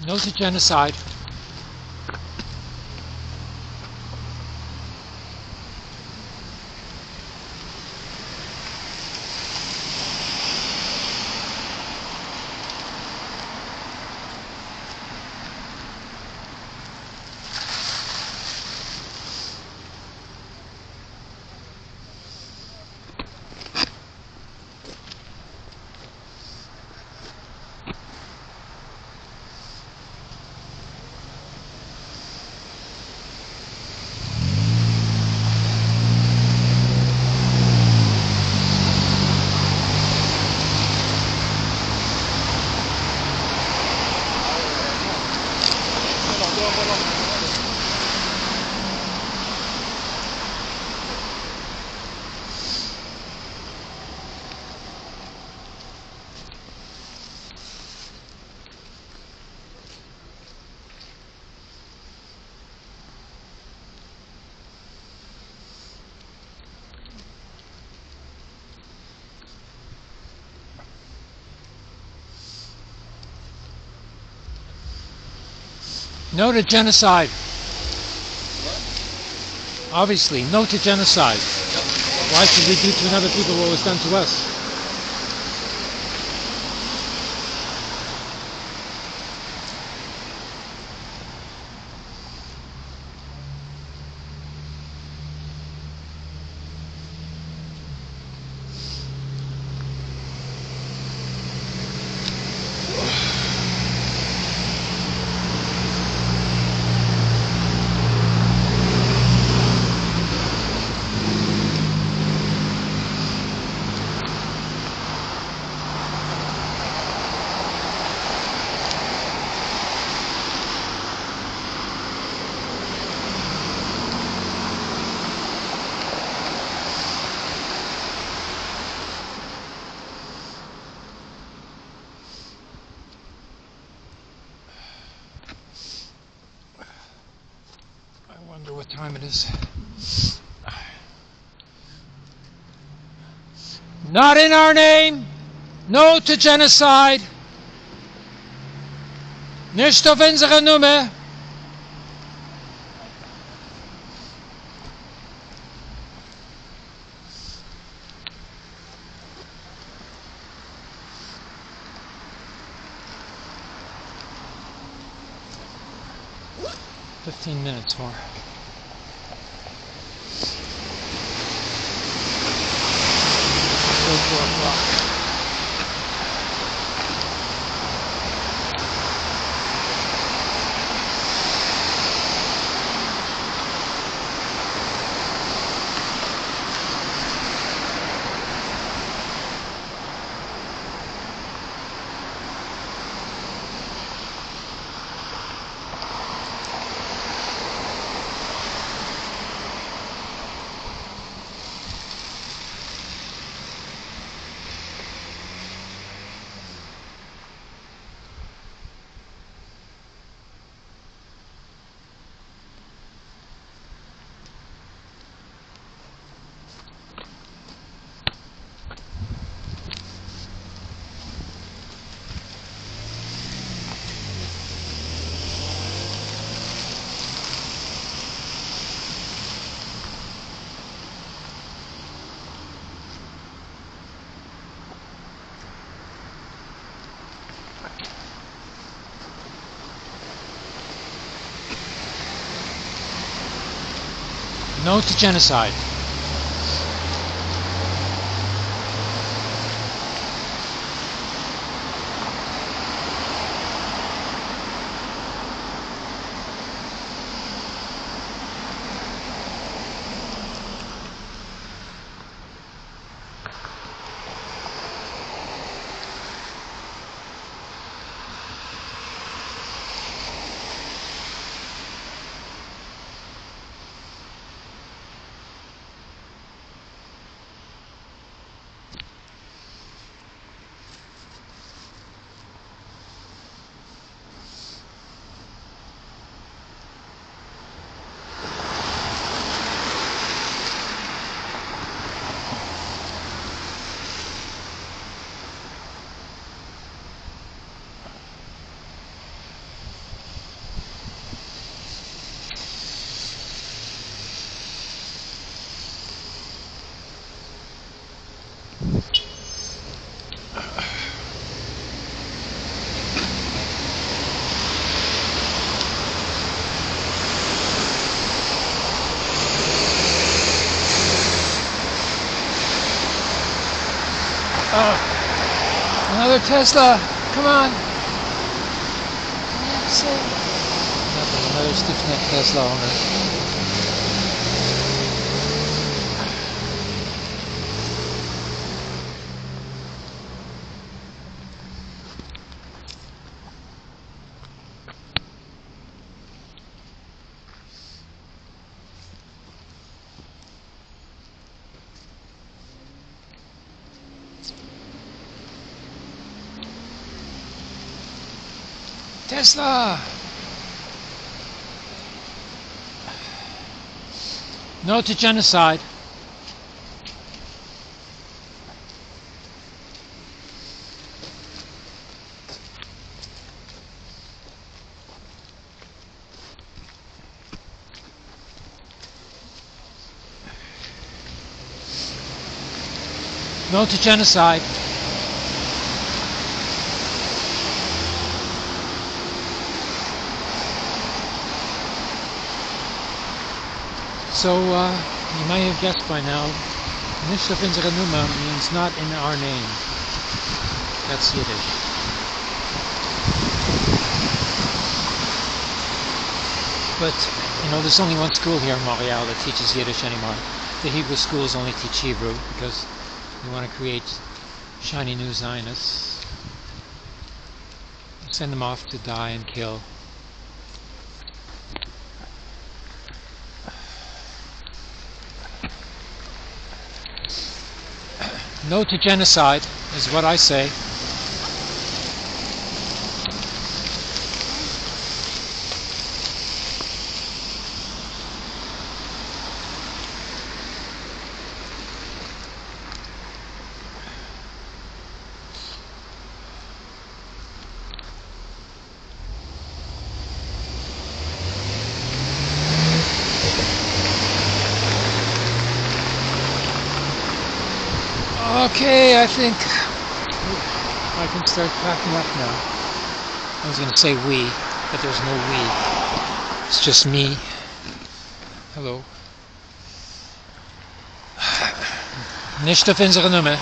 No genocide. No to genocide. Obviously, no to genocide. Why should we do to another people what was done to us? I wonder what time it is. Not in our name. No to genocide. Nicht auf unsere Nummer. Fifteen minutes more. No to genocide. Tesla. Come on. Nothing. Another stiff-necked Tesla owner. Tesla! No to genocide. No to genocide. So, uh, you may have guessed by now, Nishtaf Inzaranuma means not in our name. That's Yiddish. But, you know, there's only one school here in Montreal that teaches Yiddish anymore. The Hebrew schools only teach Hebrew because they want to create shiny new Zionists. Send them off to die and kill. No to genocide is what I say. Okay, I think I can start packing up now. I was going to say we, but there's no we. It's just me. Hello. Nicht auf unsere Nummer.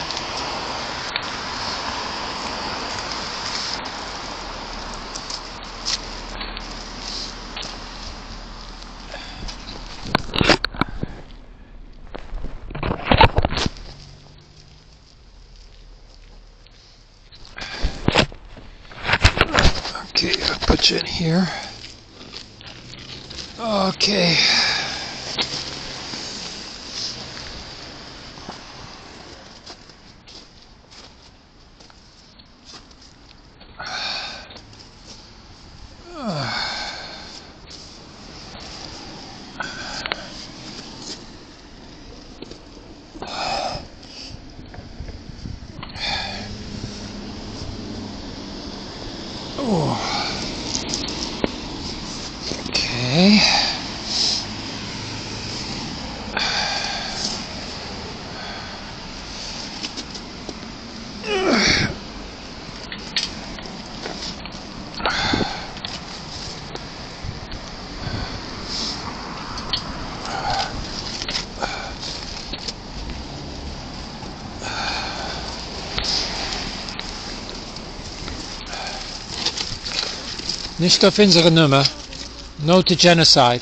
Okay, You in here. Okay. Oh. Nicht auf unsere Nummer. No to genocide.